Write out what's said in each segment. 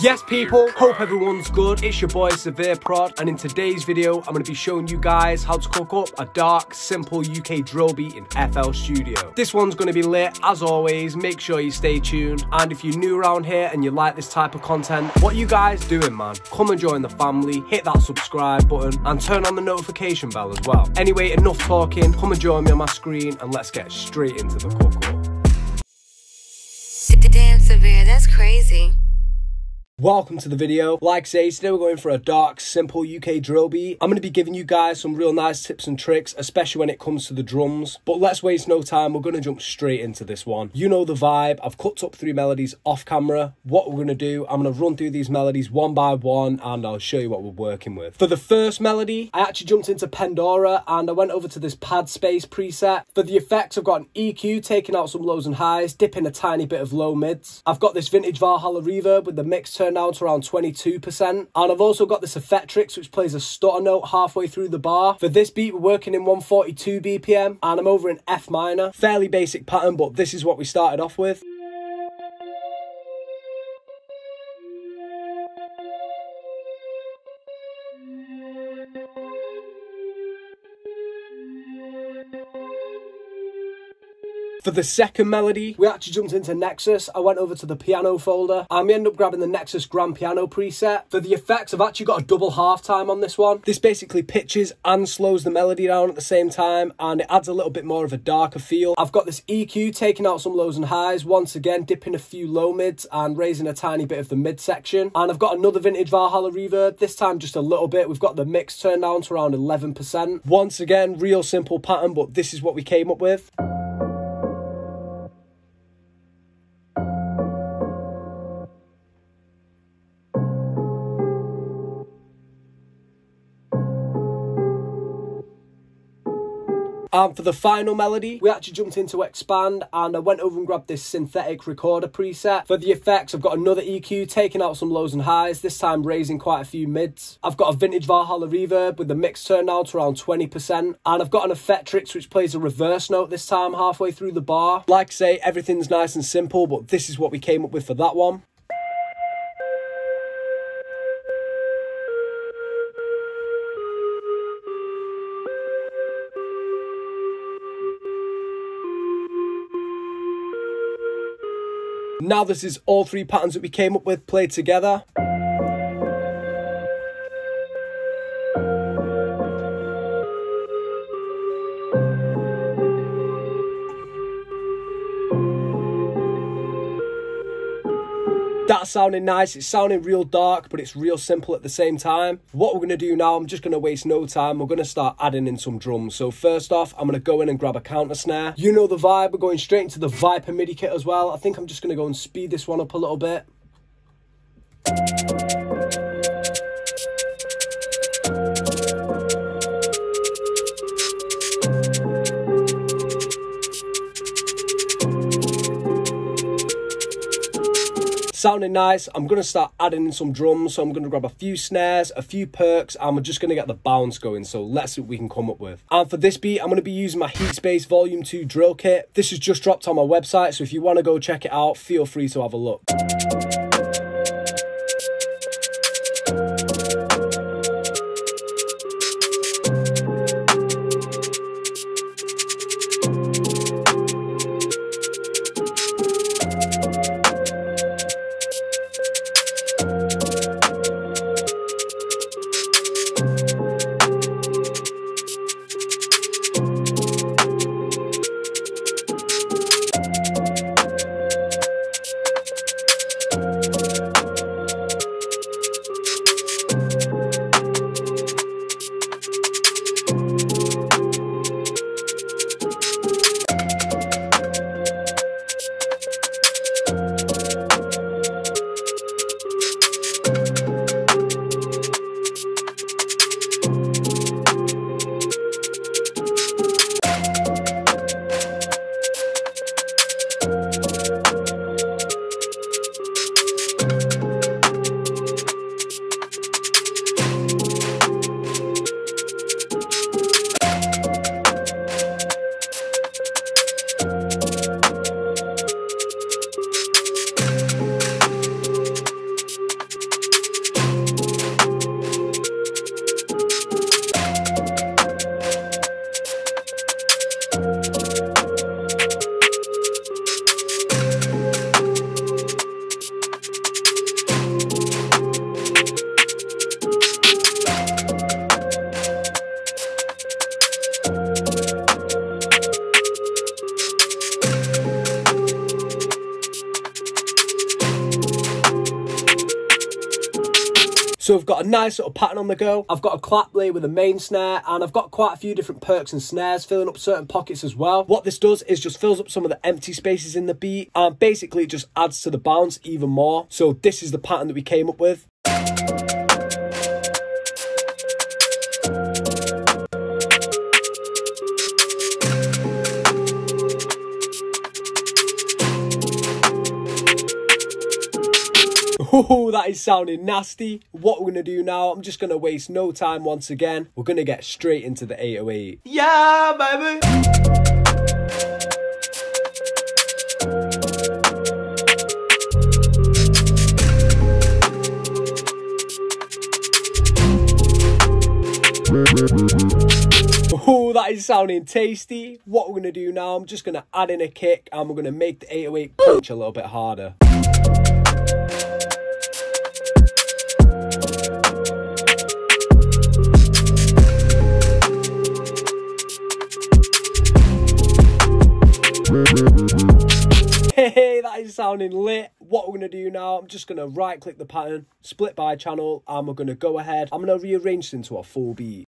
Yes people, hope everyone's good. It's your boy Seveer Prod and in today's video I'm going to be showing you guys how to cook up a dark, simple UK drill beat in FL Studio. This one's going to be lit as always, make sure you stay tuned and if you're new around here and you like this type of content, what you guys doing man? Come and join the family, hit that subscribe button and turn on the notification bell as well. Anyway, enough talking, come and join me on my screen and let's get straight into the cook up. Damn, Seveer, that's crazy. Welcome to the video. Like say, today we're going for a dark, simple UK drill beat. I'm going to be giving you guys some real nice tips and tricks, especially when it comes to the drums. But let's waste no time, we're going to jump straight into this one. You know the vibe, I've cut up three melodies off camera. What we're going to do, I'm going to run through these melodies one by one and I'll show you what we're working with. For the first melody, I actually jumped into Pandora and I went over to this pad space preset. For the effects, I've got an EQ taking out some lows and highs, dipping a tiny bit of low mids. I've got this vintage Valhalla reverb with the mix turn down to around 22%. And I've also got this Effectrix, which plays a stutter note halfway through the bar. For this beat, we're working in 142 BPM, and I'm over in F minor. Fairly basic pattern, but this is what we started off with. For the second melody, we actually jumped into Nexus. I went over to the piano folder and we ended up grabbing the Nexus Grand Piano preset. For the effects, I've actually got a double half time on this one. This basically pitches and slows the melody down at the same time and it adds a little bit more of a darker feel. I've got this EQ taking out some lows and highs, once again dipping a few low mids and raising a tiny bit of the mid section. And I've got another vintage Valhalla reverb, this time just a little bit. We've got the mix turned down to around 11%. Once again, real simple pattern, but this is what we came up with. And for the final melody, we actually jumped into Expand and I went over and grabbed this synthetic recorder preset. For the effects, I've got another EQ taking out some lows and highs, this time raising quite a few mids. I've got a vintage Valhalla reverb with the mix turned down to around 20%. And I've got an Effectrix which plays a reverse note this time halfway through the bar. Like I say, everything's nice and simple, but this is what we came up with for that one. Now this is all three patterns that we came up with played together. Sounding nice, it's sounding real dark, but it's real simple at the same time. What we're going to do now, I'm just going to waste no time, we're going to start adding in some drums. So first off, I'm going to go in and grab a counter snare. You know the vibe, we're going straight into the Viper MIDI kit as well. I think I'm just going to go and speed this one up a little bit. Sounding nice. I'm going to start adding in some drums. So I'm going to grab a few snares, a few percs, and we're just going to get the bounce going. So let's see what we can come up with. And for this beat, I'm going to be using my Heatspace Volume 2 drill kit. This is just dropped on my website. So if you want to go check it out, feel free to have a look. So I've got a nice little pattern on the go. I've got a clap blade with a main snare and I've got quite a few different percs and snares filling up certain pockets as well. What this does is just fills up some of the empty spaces in the beat and basically just adds to the bounce even more. So this is the pattern that we came up with. Oh, that is sounding nasty. What we're going to do now, I'm just going to waste no time once again. We're going to get straight into the 808. Yeah, baby. Oh, that is sounding tasty. What we're going to do now, I'm just going to add in a kick and we're going to make the 808 punch a little bit harder. Sounding lit. What we're going to do now, I'm just going to right click the pattern, split by channel, and we're going to go ahead. I'm going to rearrange this into a full beat.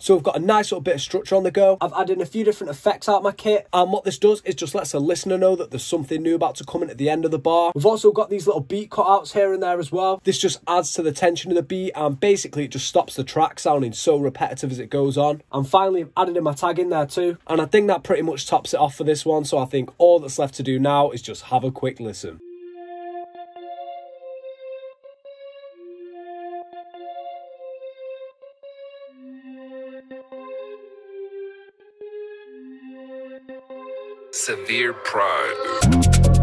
So we've got a nice little bit of structure on the go. I've added in a few different effects out my kit. And what this does is just lets a listener know that there's something new about to come in at the end of the bar. We've also got these little beat cutouts here and there as well. This just adds to the tension of the beat and basically it just stops the track sounding so repetitive as it goes on. And finally I've added in my tag in there too. And I think that pretty much tops it off for this one. So I think all that's left to do now is just have a quick listen. Severe Pride.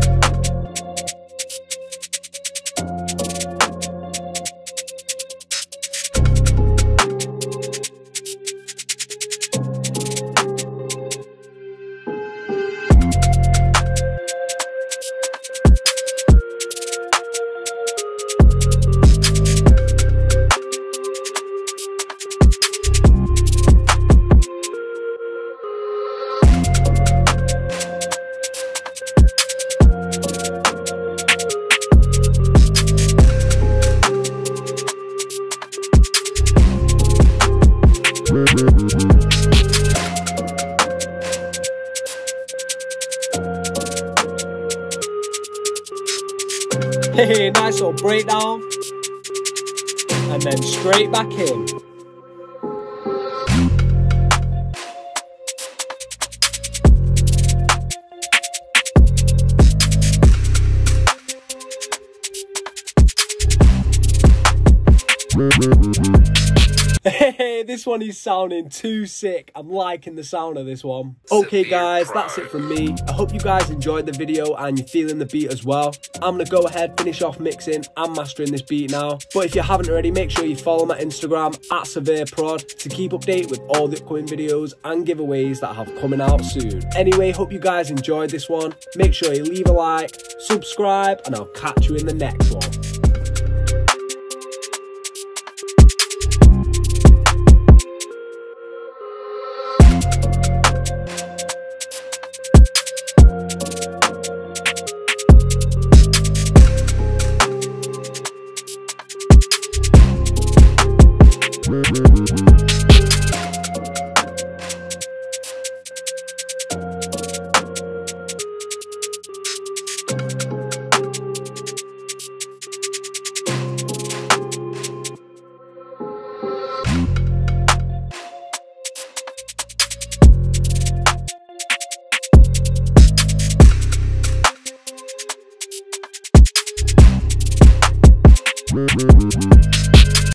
Nice down. And then straight back in. Hey, this one is sounding too sick. I'm liking the sound of this one. Okay, guys, that's it from me. I hope you guys enjoyed the video and you're feeling the beat as well. I'm gonna go ahead, finish off mixing and mastering this beat now. But if you haven't already, make sure you follow my Instagram at Seveer Prod to keep updated with all the upcoming videos and giveaways that have coming out soon. Anyway, hope you guys enjoyed this one. Make sure you leave a like, subscribe, and I'll catch you in the next one.